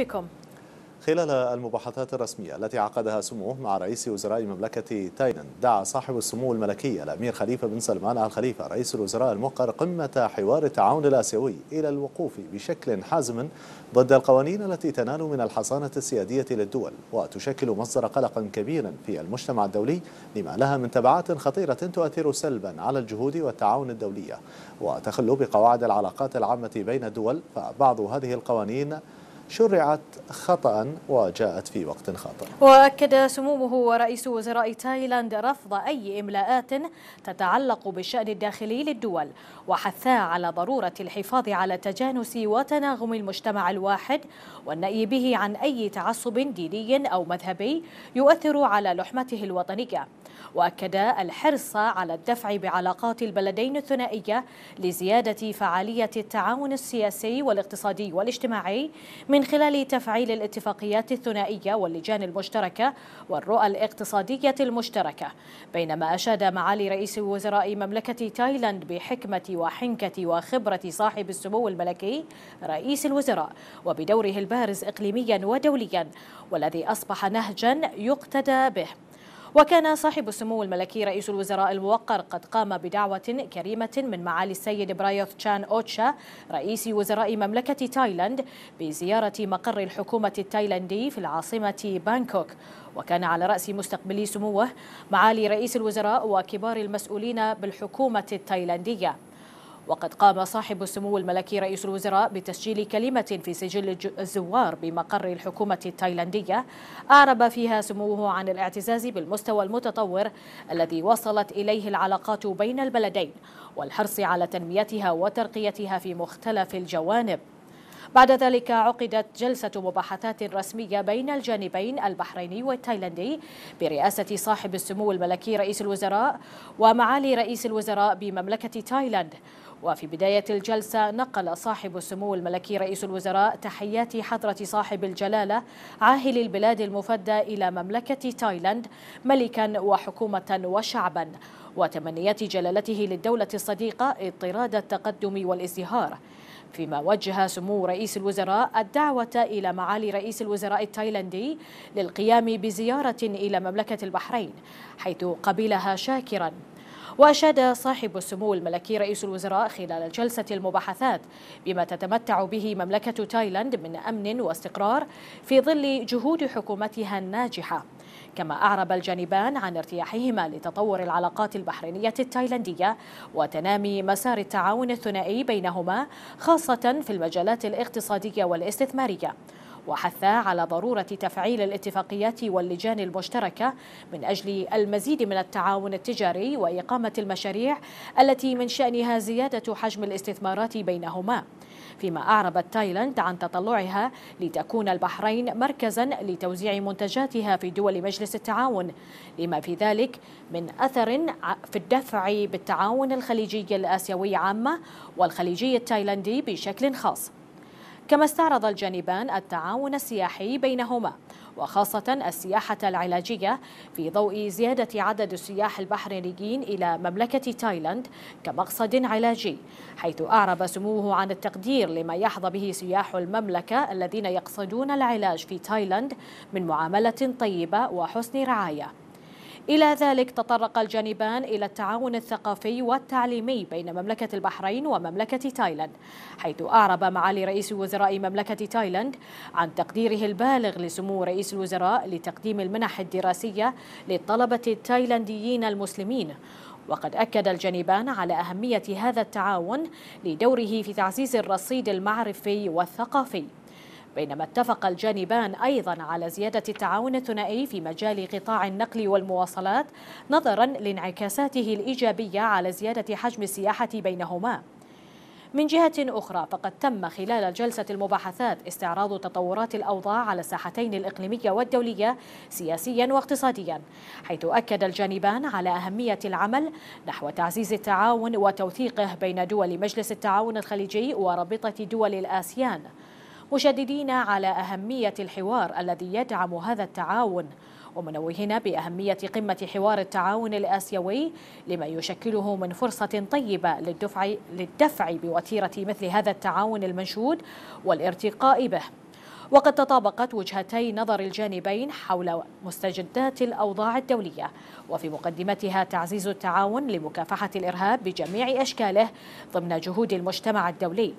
بكم؟ خلال المباحثات الرسمية التي عقدها سموه مع رئيس وزراء مملكة تايلاند دعا صاحب السمو الملكي الأمير خليفة بن سلمان آل خليفة رئيس الوزراء المقر قمة حوار التعاون الآسيوي إلى الوقوف بشكل حازم ضد القوانين التي تنال من الحصانة السيادية للدول وتشكل مصدر قلق كبير في المجتمع الدولي لما لها من تبعات خطيرة تؤثر سلبا على الجهود والتعاون الدولية وتخل بقواعد العلاقات العامة بين الدول فبعض هذه القوانين شرعت خطأ وجاءت في وقت خاطئ وأكد سمومه ورئيس وزراء تايلاند رفض أي إملاءات تتعلق بالشأن الداخلي للدول وحثا على ضرورة الحفاظ على تجانس وتناغم المجتمع الواحد والنأي به عن أي تعصب ديني أو مذهبي يؤثر على لحمته الوطنية. وأكد الحرص على الدفع بعلاقات البلدين الثنائية لزيادة فعالية التعاون السياسي والاقتصادي والاجتماعي من خلال تفعيل الاتفاقيات الثنائية واللجان المشتركة والرؤى الاقتصادية المشتركة بينما أشاد معالي رئيس وزراء مملكة تايلاند بحكمة وحنكة وخبرة صاحب السمو الملكي رئيس الوزراء وبدوره البارز إقليميا ودوليا والذي أصبح نهجا يقتدى به. وكان صاحب السمو الملكي رئيس الوزراء الموقر قد قام بدعوة كريمة من معالي السيد برايوث تشان أوتشا رئيس وزراء مملكة تايلاند بزيارة مقر الحكومة التايلاندي في العاصمة بانكوك. وكان على رأس مستقبلي سموه معالي رئيس الوزراء وكبار المسؤولين بالحكومة التايلاندية. وقد قام صاحب السمو الملكي رئيس الوزراء بتسجيل كلمة في سجل الزوار بمقر الحكومة التايلاندية. أعرب فيها سموه عن الاعتزاز بالمستوى المتطور الذي وصلت إليه العلاقات بين البلدين والحرص على تنميتها وترقيتها في مختلف الجوانب. بعد ذلك عقدت جلسة مباحثات رسمية بين الجانبين البحريني والتايلاندي برئاسة صاحب السمو الملكي رئيس الوزراء ومعالي رئيس الوزراء بمملكة تايلاند. وفي بداية الجلسة نقل صاحب السمو الملكي رئيس الوزراء تحيات حضرة صاحب الجلالة عاهل البلاد المفدى إلى مملكة تايلاند ملكا وحكومة وشعبا. وتمنيات جلالته للدولة الصديقة اضطراد التقدم والازدهار. فيما وجه سمو رئيس الوزراء الدعوة إلى معالي رئيس الوزراء التايلاندي للقيام بزيارة إلى مملكة البحرين حيث قبلها شاكرا. وأشاد صاحب السمو الملكي رئيس الوزراء خلال جلسة المباحثات بما تتمتع به مملكة تايلاند من أمن واستقرار في ظل جهود حكومتها الناجحة. كما أعرب الجانبان عن ارتياحهما لتطور العلاقات البحرينية التايلاندية وتنامي مسار التعاون الثنائي بينهما خاصة في المجالات الاقتصادية والاستثمارية. وحثا على ضرورة تفعيل الاتفاقيات واللجان المشتركة من أجل المزيد من التعاون التجاري وإقامة المشاريع التي من شأنها زيادة حجم الاستثمارات بينهما. فيما أعربت تايلاند عن تطلعها لتكون البحرين مركزا لتوزيع منتجاتها في دول مجلس التعاون لما في ذلك من أثر في الدفع بالتعاون الخليجي الآسيوي عامة والخليجي التايلاندي بشكل خاص. كما استعرض الجانبان التعاون السياحي بينهما وخاصة السياحة العلاجية في ضوء زيادة عدد السياح البحرينيين إلى مملكة تايلاند كمقصد علاجي حيث أعرب سموه عن التقدير لما يحظى به سياح المملكة الذين يقصدون العلاج في تايلاند من معاملة طيبة وحسن رعاية. إلى ذلك تطرق الجانبان إلى التعاون الثقافي والتعليمي بين مملكة البحرين ومملكة تايلاند حيث أعرب معالي رئيس وزراء مملكة تايلاند عن تقديره البالغ لسمو رئيس الوزراء لتقديم المنح الدراسية للطلبة التايلانديين المسلمين. وقد أكد الجانبان على أهمية هذا التعاون لدوره في تعزيز الرصيد المعرفي والثقافي. بينما اتفق الجانبان أيضا على زيادة التعاون الثنائي في مجال قطاع النقل والمواصلات نظرا لانعكاساته الإيجابية على زيادة حجم السياحة بينهما. من جهة أخرى فقد تم خلال جلسة المباحثات استعراض تطورات الأوضاع على الساحتين الإقليمية والدولية سياسيا واقتصاديا حيث أكد الجانبان على أهمية العمل نحو تعزيز التعاون وتوثيقه بين دول مجلس التعاون الخليجي ورابطة دول الآسيان. مشددين على أهمية الحوار الذي يدعم هذا التعاون. ومنوهين بأهمية قمة حوار التعاون الآسيوي لما يشكله من فرصة طيبة للدفع, للدفع بوتيرة مثل هذا التعاون المنشود والارتقاء به. وقد تطابقت وجهتي نظر الجانبين حول مستجدات الأوضاع الدولية وفي مقدمتها تعزيز التعاون لمكافحة الإرهاب بجميع أشكاله ضمن جهود المجتمع الدولي.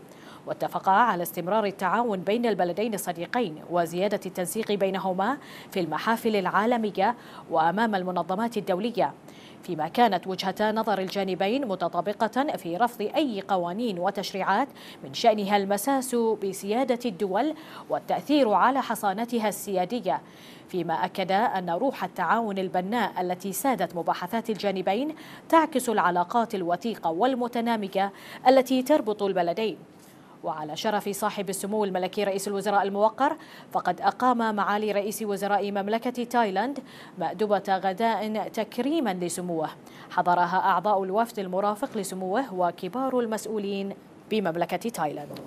واتفقا على استمرار التعاون بين البلدين الصديقين وزيادة التنسيق بينهما في المحافل العالمية وأمام المنظمات الدولية. فيما كانت وجهتا نظر الجانبين متطابقة في رفض أي قوانين وتشريعات من شأنها المساس بسيادة الدول والتأثير على حصانتها السيادية. فيما أكد أن روح التعاون البناء التي سادت مباحثات الجانبين تعكس العلاقات الوثيقة والمتنامية التي تربط البلدين. وعلى شرف صاحب السمو الملكي رئيس الوزراء الموقر فقد أقام معالي رئيس وزراء مملكة تايلاند مأدبة غداء تكريما لسموه. حضرها أعضاء الوفد المرافق لسموه وكبار المسؤولين بمملكة تايلاند.